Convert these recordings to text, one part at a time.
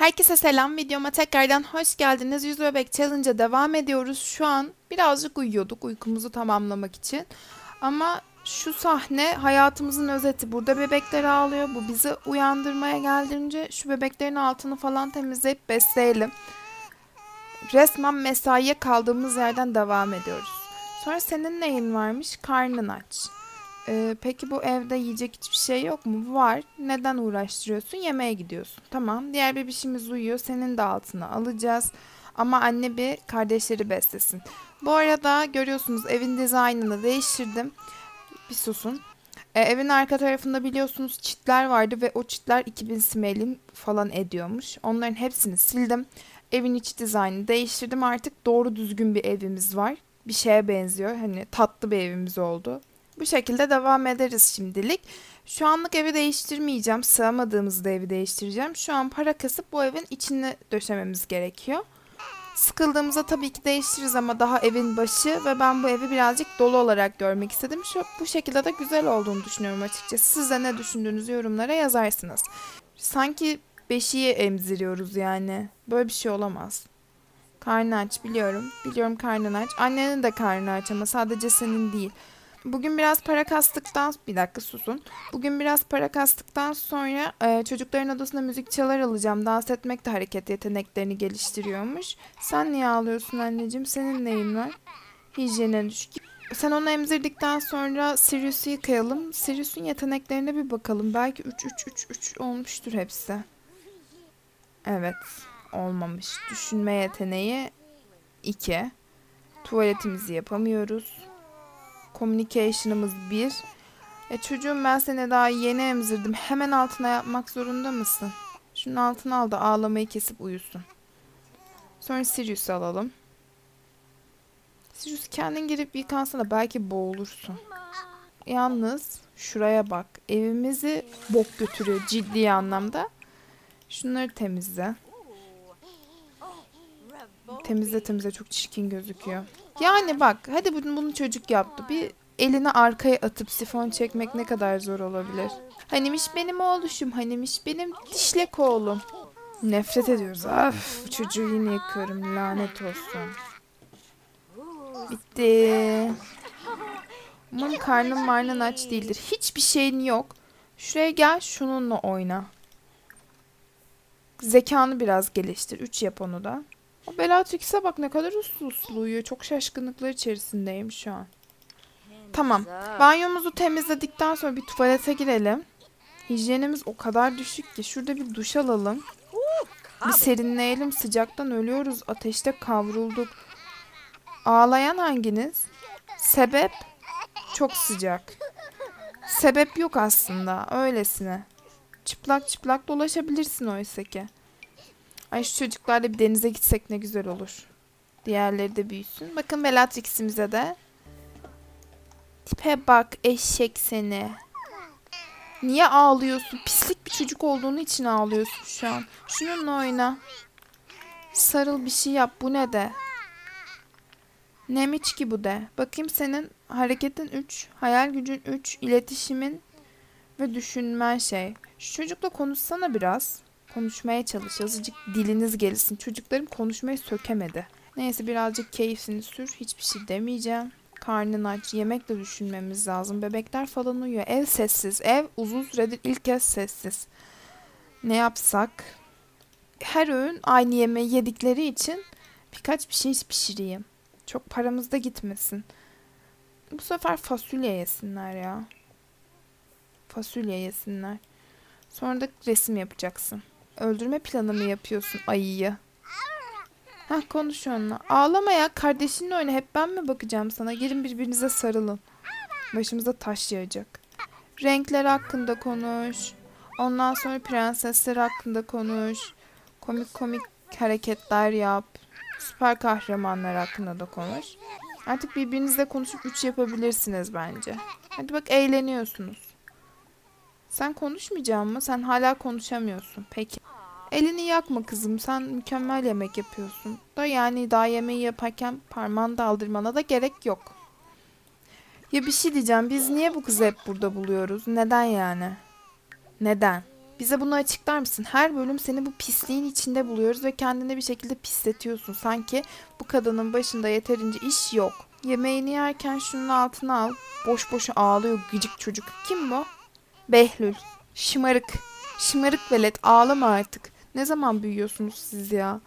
Herkese selam. Videoma tekrardan hoş geldiniz. Yüz bebek challenge'a devam ediyoruz. Şu an birazcık uyuyorduk uykumuzu tamamlamak için. Ama şu sahne hayatımızın özeti. Burada bebekler ağlıyor. Bu bizi uyandırmaya geldiğince şu bebeklerin altını falan temizleyip besleyelim. Resmen mesaiye kaldığımız yerden devam ediyoruz. Sonra senin neyin varmış? Karnın aç. Ee, peki bu evde yiyecek hiçbir şey yok mu? Var. Neden uğraştırıyorsun? Yemeğe gidiyorsun. Tamam. Diğer bebişimiz uyuyor. Senin de altına alacağız. Ama anne bir kardeşleri beslesin. Bu arada görüyorsunuz evin dizaynını değiştirdim. Bir susun. Ee, evin arka tarafında biliyorsunuz çitler vardı ve o çitler 2000 simelin falan ediyormuş. Onların hepsini sildim. Evin iç dizaynını değiştirdim. Artık doğru düzgün bir evimiz var. Bir şeye benziyor. Hani tatlı bir evimiz oldu. Bu şekilde devam ederiz şimdilik. Şu anlık evi değiştirmeyeceğim. Sığamadığımız da evi değiştireceğim. Şu an para kasıp bu evin içini döşememiz gerekiyor. Sıkıldığımızda tabii ki değiştiririz ama daha evin başı ve ben bu evi birazcık dolu olarak görmek istedim. Şu, bu şekilde de güzel olduğunu düşünüyorum açıkçası. Siz de ne düşündüğünüzü yorumlara yazarsınız. Sanki beşiği emziriyoruz yani. Böyle bir şey olamaz. Karnı aç biliyorum. Biliyorum karnın aç. Annenin de karnı aç ama sadece senin değil. Bugün biraz para kastıktan bir dakika susun. Bugün biraz para kastıktan sonra e, çocukların odasında müzik çalar alacağım. Dans etmek de hareket yeteneklerini geliştiriyormuş. Sen niye ağlıyorsun anneciğim? Senin neyin var? Hijyene düşük. Sen onu emzirdikten sonra Sirius'u yıkayalım. Sirius'un yeteneklerine bir bakalım. Belki 3 3 3 3 olmuştur hepsi. Evet, olmamış. Düşünme yeteneği 2. Tuvaletimizi yapamıyoruz. Communication'ımız 1. E çocuğum ben seni daha yeni emzirdim. Hemen altına yapmak zorunda mısın? Şunun altına al da ağlamayı kesip uyusun. Sonra Sirius'u alalım. Sirius kendin girip yıkansana belki boğulursun. Yalnız şuraya bak. Evimizi bok götürüyor ciddi anlamda. Şunları temizle. Temizle temizle çok çirkin gözüküyor. Yani bak hadi bunu, bunu çocuk yaptı. Bir elini arkaya atıp sifon çekmek ne kadar zor olabilir. Hanimiş benim oğluşum, hanimiş benim dişlek oğlum. Nefret ediyoruz. Af, çocuğu yine yıkıyorum. Lanet olsun. Bitti. Umarım karnın marnın aç değildir. Hiçbir şeyin yok. Şuraya gel şununla oyna. Zekanı biraz geliştir. 3 yap onu da. O Bellatrix'e bak ne kadar uslu uslu uyuyor. Çok şaşkınlıklar içerisindeyim şu an. Tamam. Banyomuzu temizledikten sonra bir tuvalete girelim. Hijyenimiz o kadar düşük ki. Şurada bir duş alalım. Bir serinleyelim. Sıcaktan ölüyoruz. Ateşte kavrulduk. Ağlayan hanginiz? Sebep? Çok sıcak. Sebep yok aslında. Öylesine. Çıplak çıplak dolaşabilirsin oysa ki. Ay şu çocuklarla bir denize gitsek ne güzel olur. Diğerleri de büyüsün. Bakın Bellatrix'imize de. Tipe bak eşek seni. Niye ağlıyorsun? Pislik bir çocuk olduğunu için ağlıyorsun şu an. Şununla oyna. Sarıl bir şey yap. Bu ne de? Nemiç ki bu de. Bakayım senin hareketin 3, hayal gücün 3, iletişimin ve düşünmen şey. Şu çocukla konuşsana biraz. Konuşmaya çalış. Azıcık diliniz gelsin. Çocuklarım konuşmayı sökemedi. Neyse birazcık keyfini sür. Hiçbir şey demeyeceğim. Karnın aç. Yemek de düşünmemiz lazım. Bebekler falan uyuyor. Ev sessiz. Ev uzun süredir ilk kez sessiz. Ne yapsak? Her öğün aynı yemeği yedikleri için birkaç bir şey pişireyim. Çok paramız da gitmesin. Bu sefer fasulye yesinler ya. Fasulye yesinler. Sonra da resim yapacaksın. Öldürme planı mı yapıyorsun ayıyı? Hah konuş onunla. Ağlama ya kardeşinle oyna hep ben mi bakacağım sana? Girin birbirinize sarılın. Başımıza taş yağacak. Renkler hakkında konuş. Ondan sonra prensesler hakkında konuş. Komik komik hareketler yap. Süper kahramanlar hakkında da konuş. Artık birbirinizle konuşup üç yapabilirsiniz bence. Hadi bak eğleniyorsunuz. Sen konuşmayacak mı? Sen hala konuşamıyorsun. Peki. Elini yakma kızım. Sen mükemmel yemek yapıyorsun. Da yani daha yemeği yaparken parmağını daldırmana da gerek yok. Ya bir şey diyeceğim. Biz niye bu kızı hep burada buluyoruz? Neden yani? Neden? Bize bunu açıklar mısın? Her bölüm seni bu pisliğin içinde buluyoruz ve kendini bir şekilde pisletiyorsun. Sanki bu kadının başında yeterince iş yok. Yemeğini yerken şunun altına al. Boş boş ağlıyor gıcık çocuk. Kim bu? Behlül. Şımarık. Şımarık velet ağlama artık. Ne zaman büyüyorsunuz siz ya?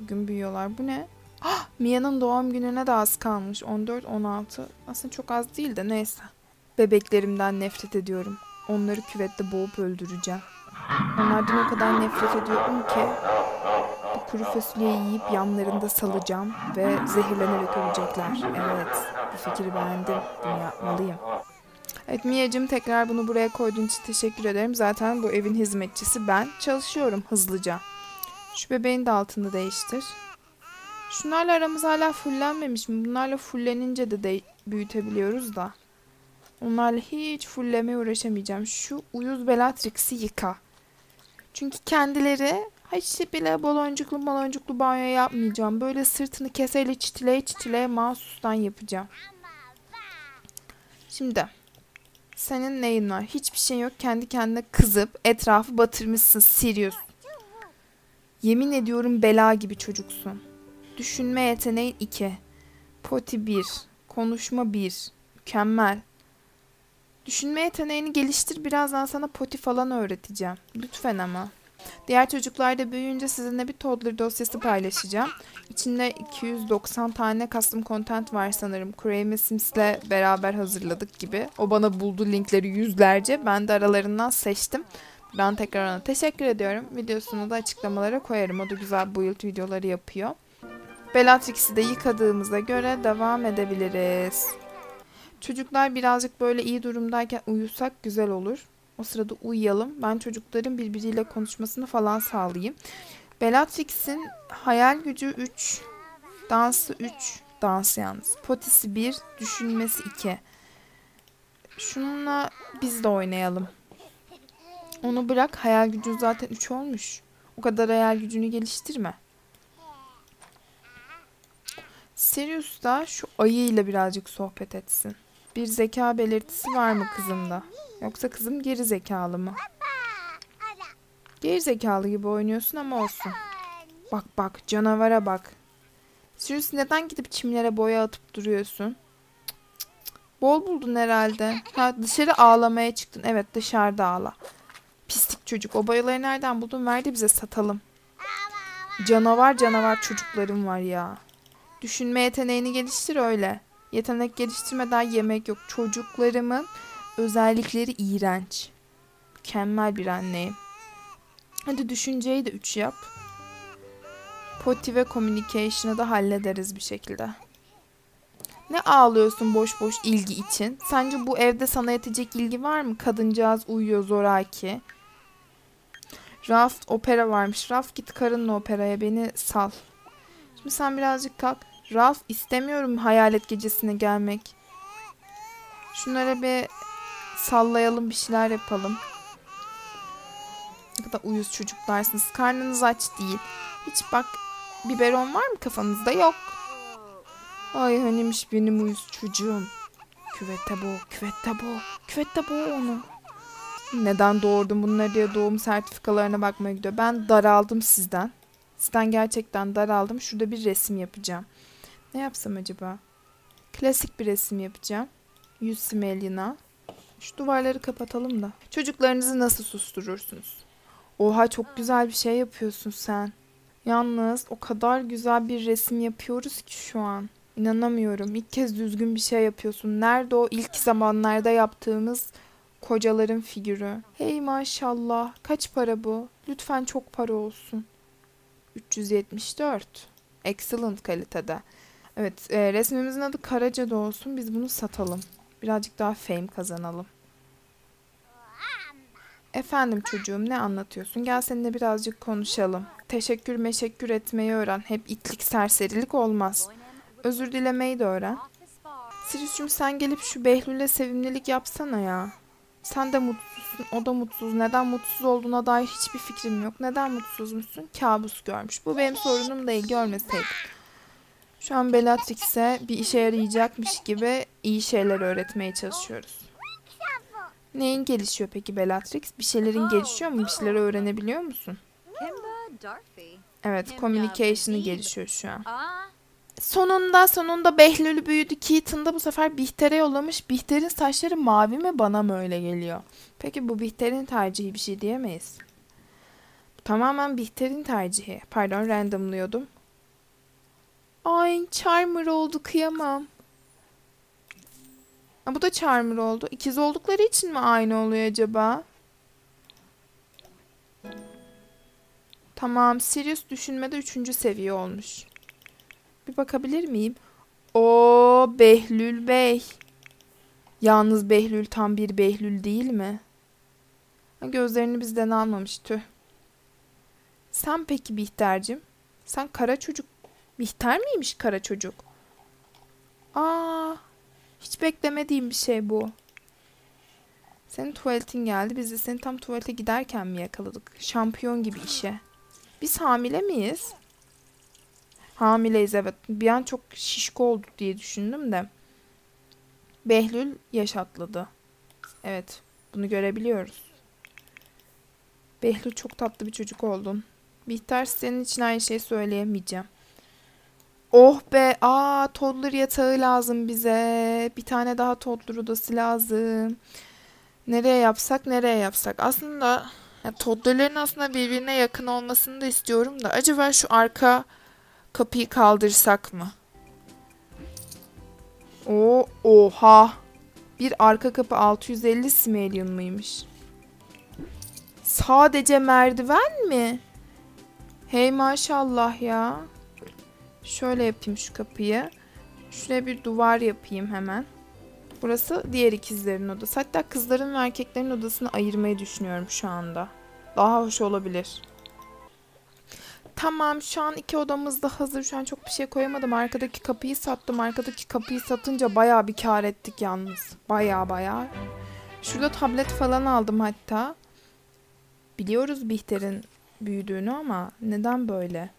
Bugün büyüyorlar. Bu ne? Ah, Mia'nın doğum gününe de az kalmış. 14-16. Aslında çok az değil de neyse. Bebeklerimden nefret ediyorum. Onları küvette boğup öldüreceğim. Onlardan o kadar nefret ediyorum ki bu kuru fasulyeyi yiyip yanlarında salacağım ve zehirlenerek ölecekler. Evet, bu fikri beğendim. Bunu yapmalıyım. Evet Mia'cığım tekrar bunu buraya koyduğun için teşekkür ederim. Zaten bu evin hizmetçisi ben. Çalışıyorum hızlıca. Şu bebeğin de altını değiştir. Şunlarla aramız hala fullenmemiş mi? Bunlarla fullenince de, de büyütebiliyoruz da. Onlarla hiç fullemeye uğraşamayacağım. Şu uyuz Bellatrix'i yıka. Çünkü kendileri hiç bile baloncuklu baloncuklu banyo yapmayacağım. Böyle sırtını keseyle çitileye çitileye mahsustan yapacağım. Şimdi senin neyin var? Hiçbir şey yok. Kendi kendine kızıp etrafı batırmışsın Sirius. Yemin ediyorum bela gibi çocuksun. Düşünme yeteneğin 2. Poti 1. Konuşma 1. Mükemmel. Düşünme yeteneğini geliştir. Birazdan sana poti falan öğreteceğim. Lütfen ama. Diğer çocuklar da büyüyünce sizinle bir toddler dosyası paylaşacağım. İçinde 290 tane custom content var sanırım. Crazy Sims'le beraber hazırladık gibi. O bana buldu linkleri yüzlerce. Ben de aralarından seçtim. Ben tekrar ona teşekkür ediyorum. Videosunu da açıklamalara koyarım. O da güzel build videoları yapıyor. Bellatrix'i de yıkadığımıza göre devam edebiliriz. Çocuklar birazcık böyle iyi durumdayken uyusak güzel olur. O sırada uyuyalım. Ben çocukların birbiriyle konuşmasını falan sağlayayım. Bellatrix'in hayal gücü 3, dansı 3, dans yalnız. Potisi 1, düşünmesi 2. Şununla biz de oynayalım. Onu bırak hayal gücü zaten 3 olmuş. O kadar hayal gücünü geliştirme. Sirius da şu ayı ile birazcık sohbet etsin. Bir zeka belirtisi var mı kızımda? Yoksa kızım geri zekalı mı? Geri zekalı gibi oynuyorsun ama olsun. Bak bak canavara bak. Sirius neden gidip çimlere boya atıp duruyorsun? Bol buldun herhalde. Ha dışarı ağlamaya çıktın. Evet dışarıda ağla. Pislik çocuk. O boyaları nereden buldun? Verdi bize satalım. Canavar canavar çocuklarım var ya. Düşünme yeteneğini geliştir öyle. Yetenek geliştirmeden yemek yok. Çocuklarımın özellikleri iğrenç. Mükemmel bir anneyim. Hadi düşünceyi de 3 yap. Poti ve communication'ı da hallederiz bir şekilde. Ne ağlıyorsun boş boş ilgi için? Sence bu evde sana yetecek ilgi var mı? Kadıncağız uyuyor zoraki. Raft opera varmış. Raft git karınla operaya beni sal. Şimdi sen birazcık kalk. Ralph istemiyorum hayalet gecesine gelmek. Şunlara bir sallayalım bir şeyler yapalım. Ne kadar uyuz çocuklarsınız. Karnınız aç değil. Hiç bak biberon var mı kafanızda? Yok. Ay hanimiş benim uyuz çocuğum. Küvette bu, küvette bu, küvette bu onu. Neden doğurdum bunları diye doğum sertifikalarına bakmaya gidiyor. Ben daraldım sizden. Sizden gerçekten daraldım. Şurada bir resim yapacağım. Ne yapsam acaba? Klasik bir resim yapacağım. Yüz simeline. Şu duvarları kapatalım da. Çocuklarınızı nasıl susturursunuz? Oha çok güzel bir şey yapıyorsun sen. Yalnız o kadar güzel bir resim yapıyoruz ki şu an. İnanamıyorum. İlk kez düzgün bir şey yapıyorsun. Nerede o ilk zamanlarda yaptığımız kocaların figürü? Hey maşallah. Kaç para bu? Lütfen çok para olsun. 374. Excellent kalitede. Evet e, resmimizin adı Karaca'da olsun. Biz bunu satalım. Birazcık daha fame kazanalım. Efendim çocuğum ne anlatıyorsun? Gel seninle birazcık konuşalım. Teşekkür meşekkür etmeyi öğren. Hep itlik serserilik olmaz. Özür dilemeyi de öğren. Sirius'cum sen gelip şu Behlül'e sevimlilik yapsana ya. Sen de mutsuzsun, o da mutsuz. Neden mutsuz olduğuna dair hiçbir fikrim yok. Neden mutsuzmuşsun? Kabus görmüş. Bu benim sorunum değil, görmeseydim. Şu an Bellatrix'e bir işe yarayacakmış gibi iyi şeyler öğretmeye çalışıyoruz. Neyin gelişiyor peki Bellatrix? Bir şeylerin gelişiyor mu? Bir şeyleri öğrenebiliyor musun? Evet, communication'ı gelişiyor şu an. Sonunda sonunda Behlül büyüdü. Keaton da bu sefer Bihter'e yollamış. Bihter'in saçları mavi mi bana mı öyle geliyor? Peki bu Bihter'in tercihi bir şey diyemeyiz. Tamamen Bihter'in tercihi. Pardon randomlıyordum. Ay Charmer oldu kıyamam. Ha, bu da Charmer oldu. İkiz oldukları için mi aynı oluyor acaba? Tamam Sirius düşünmede üçüncü seviye olmuş. Bir bakabilir miyim? O Behlül Bey. Yalnız Behlül tam bir Behlül değil mi? Gözlerini bizden almamış tüh. Sen peki Bihter'cim? Sen kara çocuk. Bihter miymiş kara çocuk? Aa, hiç beklemediğim bir şey bu. Senin tuvaletin geldi. Biz de seni tam tuvalete giderken mi yakaladık? Şampiyon gibi işe. Biz hamile miyiz? Hamileyiz evet. Bir an çok şişko olduk diye düşündüm de. Behlül yaş atladı. Evet. Bunu görebiliyoruz. Behlül çok tatlı bir çocuk oldun. Bihter senin için aynı şeyi söyleyemeyeceğim. Oh be. Aa toddler yatağı lazım bize. Bir tane daha toddler odası lazım. Nereye yapsak nereye yapsak. Aslında ya, toddlerlerin aslında birbirine yakın olmasını da istiyorum da. Acaba şu arka kapıyı kaldırsak mı? O oha. Bir arka kapı 650 simelyum mıymış? Sadece merdiven mi? Hey maşallah ya. Şöyle yapayım şu kapıyı. Şuraya bir duvar yapayım hemen. Burası diğer ikizlerin odası. Hatta kızların ve erkeklerin odasını ayırmayı düşünüyorum şu anda. Daha hoş olabilir. Tamam şu an iki odamız da hazır. Şu an çok bir şey koyamadım. Arkadaki kapıyı sattım. Arkadaki kapıyı satınca bayağı bir kar ettik yalnız. Bayağı bayağı. Şurada tablet falan aldım hatta. Biliyoruz Bihter'in büyüdüğünü ama neden böyle?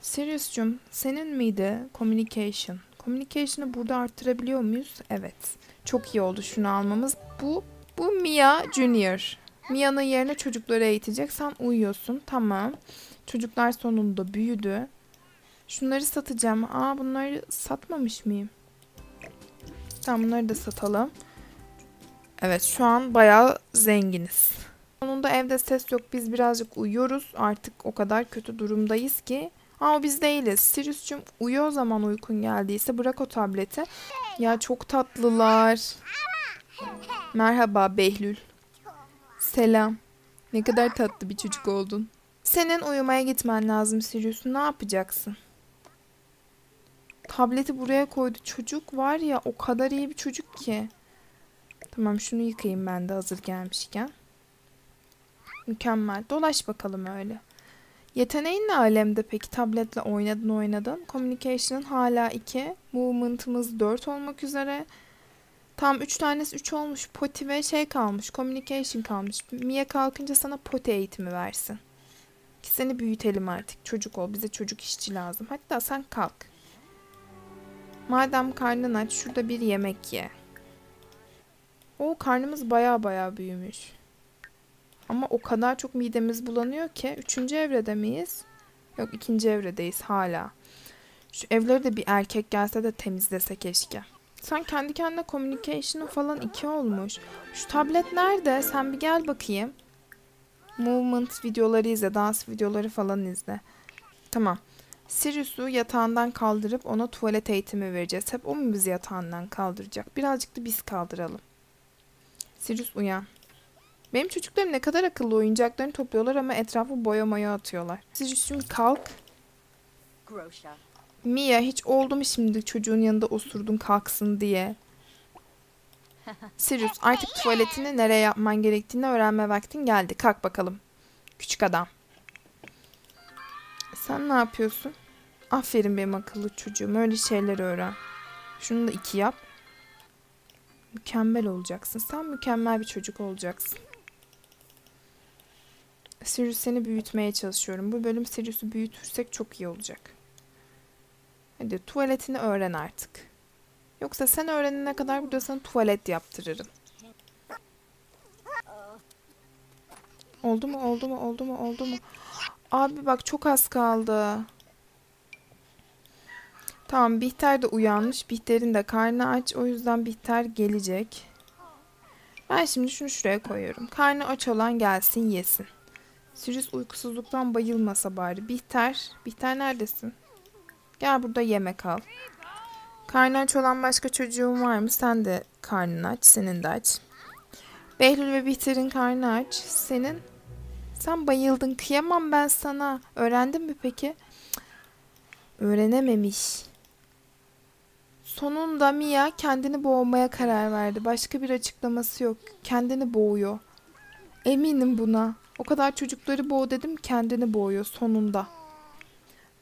Sirius'cum senin miydi communication? Communication'ı burada arttırabiliyor muyuz? Evet. Çok iyi oldu şunu almamız. Bu bu Mia Junior. Mia'nın yerine çocukları eğitecek. Sen uyuyorsun. Tamam. Çocuklar sonunda büyüdü. Şunları satacağım. Aa bunları satmamış mıyım? Tamam bunları da satalım. Evet şu an bayağı zenginiz. Sonunda evde ses yok. Biz birazcık uyuyoruz. Artık o kadar kötü durumdayız ki. Aa biz değiliz. Sirius'cum uyu o zaman uykun geldiyse. Bırak o tableti. Ya çok tatlılar. Merhaba Behlül. Selam. Ne kadar tatlı bir çocuk oldun. Senin uyumaya gitmen lazım Sirius. Ne yapacaksın? Tableti buraya koydu. Çocuk var ya o kadar iyi bir çocuk ki. Tamam şunu yıkayayım ben de hazır gelmişken. Mükemmel. Dolaş bakalım öyle. Yeteneğin ne alemde peki? Tabletle oynadın oynadın. Communication'ın hala 2. Movement'ımız 4 olmak üzere. Tam 3 tanesi 3 olmuş. Poti ve şey kalmış. Communication kalmış. Mia kalkınca sana poti eğitimi versin. Ki seni büyütelim artık. Çocuk ol. Bize çocuk işçi lazım. Hatta sen kalk. Madem karnın aç şurada bir yemek ye. O karnımız baya baya büyümüş. Ama o kadar çok midemiz bulanıyor ki. Üçüncü evrede miyiz? Yok ikinci evredeyiz hala. Şu evleri de bir erkek gelse de temizlese keşke. Sen kendi kendine communication'ın falan iki olmuş. Şu tablet nerede? Sen bir gel bakayım. Movement videoları izle, dans videoları falan izle. Tamam. Sirius'u yatağından kaldırıp ona tuvalet eğitimi vereceğiz. Hep o mu bizi yatağından kaldıracak? Birazcık da biz kaldıralım. Sirius uyan. Benim çocuklarım ne kadar akıllı oyuncaklarını topluyorlar ama etrafı boya moya atıyorlar. Sirius'cum kalk. Grosha. Mia hiç oldu mu şimdi çocuğun yanında osurdun kalksın diye? Sirius artık tuvaletini nereye yapman gerektiğini öğrenme vaktin geldi. Kalk bakalım. Küçük adam. Sen ne yapıyorsun? Aferin benim akıllı çocuğum. Öyle şeyler öğren. Şunu da iki yap. Mükemmel olacaksın. Sen mükemmel bir çocuk olacaksın. Sirius seni büyütmeye çalışıyorum. Bu bölüm Sirius'u büyütürsek çok iyi olacak. Hadi tuvaletini öğren artık. Yoksa sen öğrenene kadar burada sana tuvalet yaptırırım. Oldu mu? Oldu mu? Oldu mu? Oldu mu? Abi bak çok az kaldı. Tamam Bihter de uyanmış. Bihter'in de karnı aç. O yüzden Bihter gelecek. Ben şimdi şunu şuraya koyuyorum. Karnı aç olan gelsin yesin. Sirius uykusuzluktan bayılmasa bari. Bihter. Bihter neredesin? Gel burada yemek al. Karnı aç olan başka çocuğun var mı? Sen de karnın aç. Senin de aç. Behlül ve Bihter'in karnı aç. Senin? Sen bayıldın. Kıyamam ben sana. Öğrendin mi peki? Öğrenememiş. Sonunda Mia kendini boğmaya karar verdi. Başka bir açıklaması yok. Kendini boğuyor. Eminim buna. O kadar çocukları boğ dedim kendini boğuyor sonunda.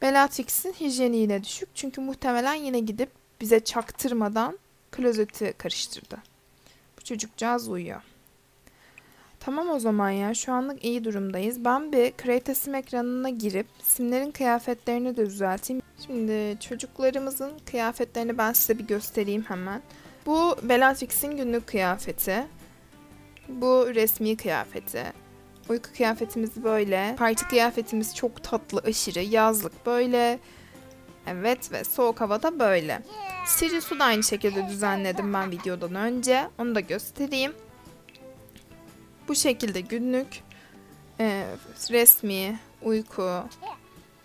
Bellatrix'in hijyeni yine düşük. Çünkü muhtemelen yine gidip bize çaktırmadan klozeti karıştırdı. Bu çocukcağız uyuyor. Tamam o zaman ya şu anlık iyi durumdayız. Ben bir Create ekranına girip simlerin kıyafetlerini de düzelteyim. Şimdi çocuklarımızın kıyafetlerini ben size bir göstereyim hemen. Bu Bellatrix'in günlük kıyafeti. Bu resmi kıyafeti. Uyku kıyafetimiz böyle. Parti kıyafetimiz çok tatlı, aşırı. Yazlık böyle. Evet ve soğuk havada böyle. Sirius'u da aynı şekilde düzenledim ben videodan önce. Onu da göstereyim. Bu şekilde günlük e, resmi, uyku,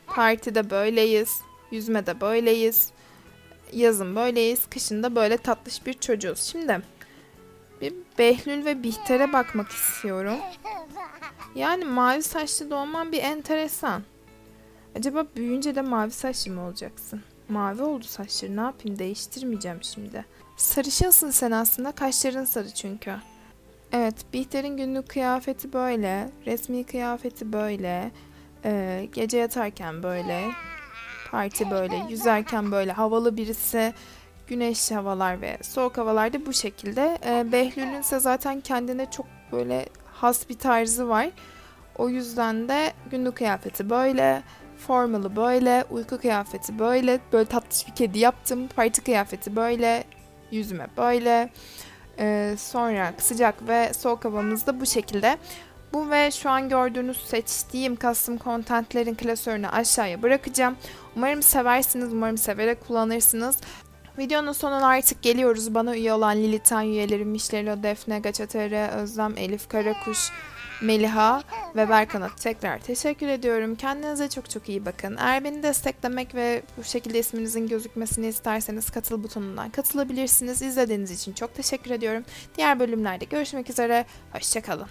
partide böyleyiz, yüzmede böyleyiz, yazın böyleyiz, kışın da böyle tatlış bir çocuğuz. Şimdi bir Behlül ve Bihter'e bakmak istiyorum. Yani mavi saçlı doğman bir enteresan. Acaba büyüyünce de mavi saçlı mı olacaksın? Mavi oldu saçları ne yapayım değiştirmeyeceğim şimdi. Sarışınsın sen aslında kaşların sarı çünkü. Evet Bihter'in günlük kıyafeti böyle. Resmi kıyafeti böyle. Ee, gece yatarken böyle. Parti böyle. Yüzerken böyle. Havalı birisi. Güneşli havalar ve soğuk havalarda bu şekilde. Ee, Behlül'ün ise zaten kendine çok böyle has bir tarzı var. O yüzden de günlük kıyafeti böyle. Formalı böyle. Uyku kıyafeti böyle. Böyle tatlış bir kedi yaptım. Parti kıyafeti böyle. Yüzüme böyle. Ee, sonra sıcak ve soğuk havamız da bu şekilde. Bu ve şu an gördüğünüz seçtiğim custom contentlerin klasörünü aşağıya bırakacağım. Umarım seversiniz, umarım severek kullanırsınız. Videonun sonuna artık geliyoruz. Bana üye olan Lilitan üyeleri Mişlelo, Defne, Gaçatere, Özlem, Elif, Karakuş, Meliha ve Berkan'a tekrar teşekkür ediyorum. Kendinize çok çok iyi bakın. Eğer beni desteklemek ve bu şekilde isminizin gözükmesini isterseniz katıl butonundan katılabilirsiniz. İzlediğiniz için çok teşekkür ediyorum. Diğer bölümlerde görüşmek üzere. Hoşçakalın.